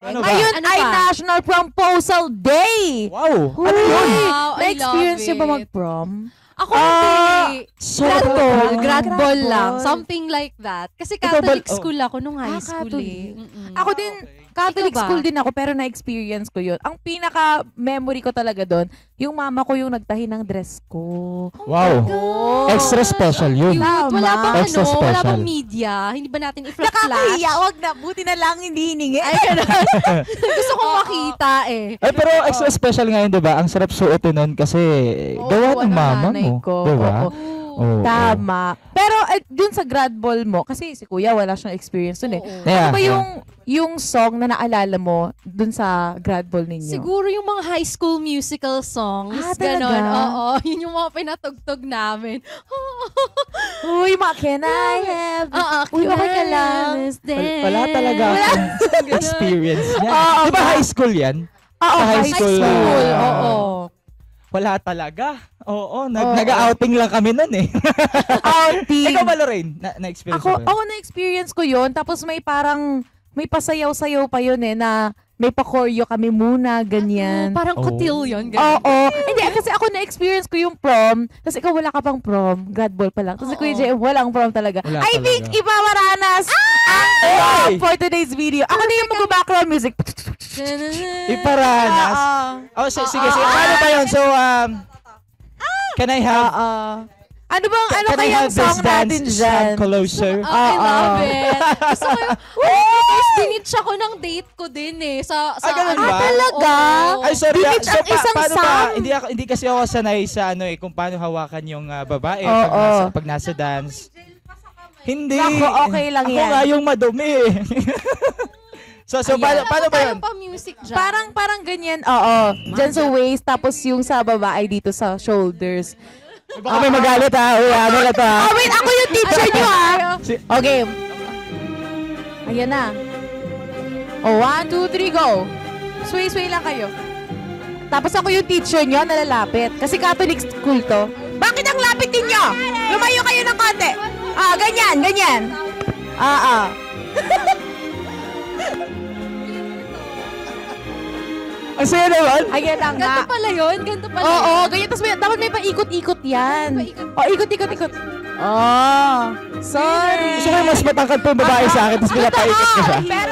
Ano ba? Ngayon Ano ay pa? National Proposal Day! Wow! Uy, Ano yun? Wow, Na-experience niyo ba mag-prom? Ako Ah, hindi. so Grad ball, grad Grad ball lang. Something like that. Kasi ba- Catholic oh. school ako nung high Ah, school Catholic. eh. Mm-mm. Ako din, Catholic Ikaw ba? school din ako, pero na-experience ko yun. Ang pinaka-memory ko talaga doon, yung mama ko yung nagtahi ng dress ko. Wow! Extra special yun. Cute. Wala Tama. bang Extra ano, wala special. bang media? Hindi ba natin i-flash? Nakakahiya, wag na. Buti na lang hindi hiningi. Ay, ganun. Gusto kong makita eh. Ay, pero extra special ngayon, di ba? Ang sarap suotin nun kasi Oo, gawa ng ng mama nanay mo. ko. Di ba? Oo. Oo. Tama. Pero eh, dun sa grad ball mo, kasi si kuya wala siyang experience dun eh. Oo. Yeah, Ano ba yeah. yung yung song na naalala mo dun sa grad ball ninyo? Siguro yung mga high school musical songs. Ah, talaga? ganon. Oo, yun yung mga pinatugtog namin. Uy, mga can I have... Oo, Uy, okay ka lang. Wal- Wala talaga akong experience niya. Oo, Di ba high school yan? Oo, Sa high high school. school. Ah. Oo. Wala talaga. Oo, nag Oo. nag-outing lang kami nun eh. Outing. Ikaw ba, Lorraine? Na- Na-experience Ako, ako na-experience ko yun. Tapos may parang, may pasayaw-sayaw pa yun eh, na may pa-choreo kami muna, ganyan. Parang Oh. kutil yun. Oo. Ganun. Hindi, kasi ako na-experience ko yung prom. Tapos ikaw wala ka pang prom. Grad ball pa lang. Tapos Oo. Kuya Jay, walang prom talaga. Wala I talaga. think iba maranas ang Ay! prom for today's video. Ako na yung mag-background music. Iparanas. Oo. Oh, si- sige, sige. Paano ba yun? So, um, can I have, Oo. Ano bang, ano can I kayang have this song natin dance dyan? song closer? Oh, I Oo. love it. Gusto ko yung, oh, guys, dinitch ako ng date ko din eh. Sa, sa Ah, ganun ano, ba? Ah, talaga? Oo. Ay, sorry. ah. So, ang isang paano ba? song? Hindi, ako, hindi kasi ako sanay sa ano eh, kung paano hawakan yung ah, babae Oo. pag, nasa, pag nasa dance. Hindi. Naku, okay lang ako yan. nga yung madumi eh. so, so Ayan. paano, paano ba yun? Parang pa music dyan. Parang, parang ganyan, oo. Dyan sa waist, tapos yung sa baba ay dito sa shoulders. Baka may magalit ha. Uy, ano na to ha? Oh, wait, ako yung teacher nyo, ah. Si- Okay. Ayan na. Oh, one, two, three, go. Sway-sway lang kayo. Tapos ako yung teacher nyo, nalalapit. Kasi Catholic school to. Bakit ang lapit ninyo? Lumayo kayo ng konti. Ah, ganyan, ganyan. Ah, ah. Ang saya naman. Ayan na nga. Ganto pala yun? Ganto pala Oo, yun? ganyan. Tapos may, dapat may paikot-ikot yan. Paikot. Oh, ikot-ikot-ikot. Oh, sorry. Gusto ko yung mas matangkad pa yung babae sa akin, tapos pinapaikot ko siya. Pero,